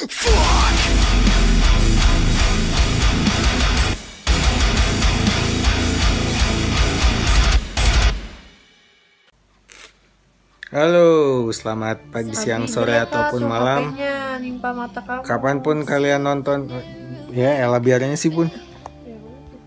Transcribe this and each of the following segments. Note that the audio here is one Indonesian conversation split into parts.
Halo, selamat pagi, siang, sore ataupun malam. Kapan pun kalian nonton, ya elah biarnya sih bun.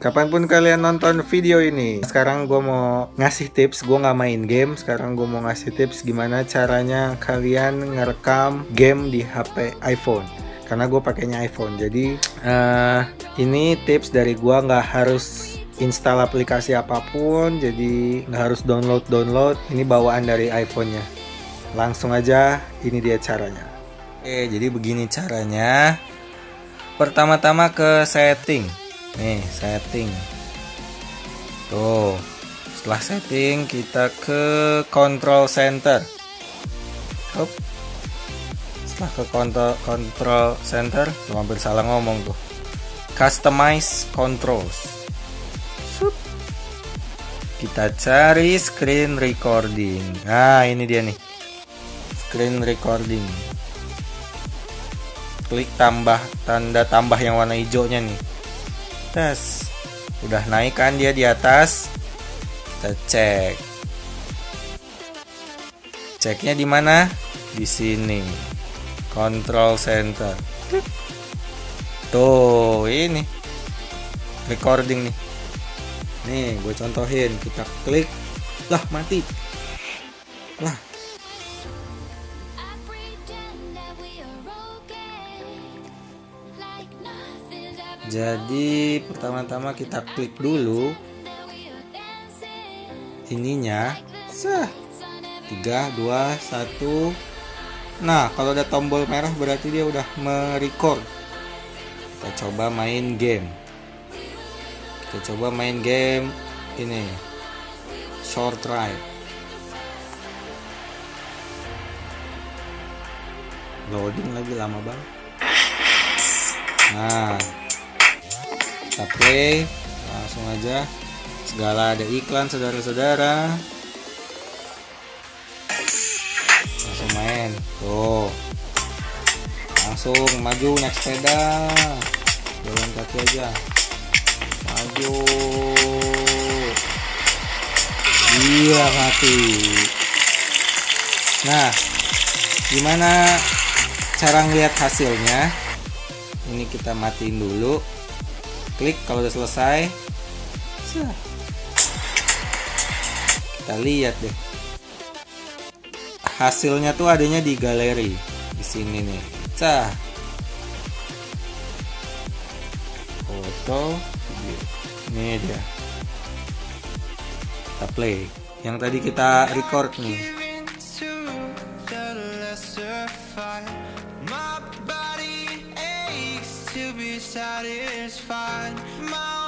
Kapan pun kalian nonton video ini. Sekarang gue mau ngasih tips, gue nggak main game. Sekarang gue mau ngasih tips gimana caranya kalian ngerekam game di HP iPhone. Karena gue pakainya iPhone, jadi eh, ini tips dari gue nggak harus install aplikasi apa pun jadi nggak harus download download ini bawaan dari iPhone-nya langsung aja ini dia caranya oke jadi begini caranya pertama-tama ke setting nih setting. Tuh setelah setting kita ke control center. Hup. setelah ke control, control center tuh hampir salah ngomong tuh. Customize controls. Kita cari screen recording. Nah ini dia nih. Screen recording. Klik tambah tanda tambah yang warna hijaunya nih tes udah naik kan dia di atas? Kita cek. Ceknya di mana? Di sini. Control center. Tuh ini. Recording nih. Nih gue contohin. Kita klik. Lah mati. Lah jadi pertama-tama kita klik dulu. Ininya. Sah. 3 2 1 nah kalau ada tombol merah berarti dia udah merecord. Kita coba main game. Kita coba main game ini. Short ride. Loading lagi lama banget. Nah kita play langsung aja. Segala ada iklan saudara-saudara. Langsung main. Tuh. Langsung maju naik sepeda. Jalan kaki aja. Maju. Iya mati. Nah gimana cara ngeliat hasilnya? Ini kita matiin dulu klik kalau udah selesai kita lihat deh. Hasilnya tuh adanya di galeri di sini nih. Cah foto ini dia. Kita play. Yang tadi kita record nih to be satisfied. My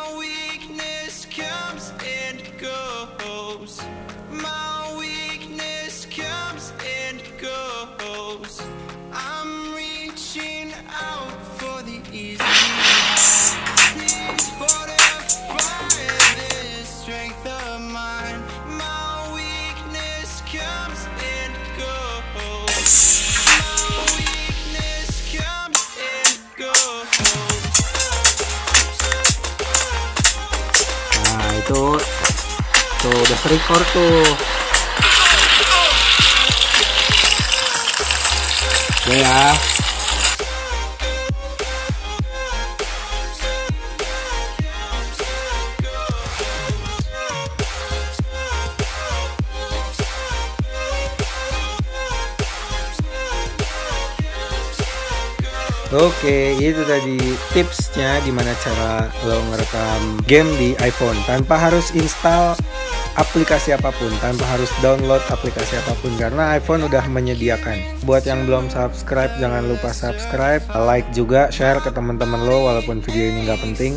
tuh udah record tuh. Udah ya. Oke, itu tadi tipsnya gimana cara lo ngerekam game di iPhone tanpa harus install aplikasi apa pun, tanpa harus download aplikasi apa pun karena iPhone udah menyediakan. Buat yang belum subscribe, jangan lupa subscribe, like juga, share ke teman-teman lo walaupun video ini nggak penting.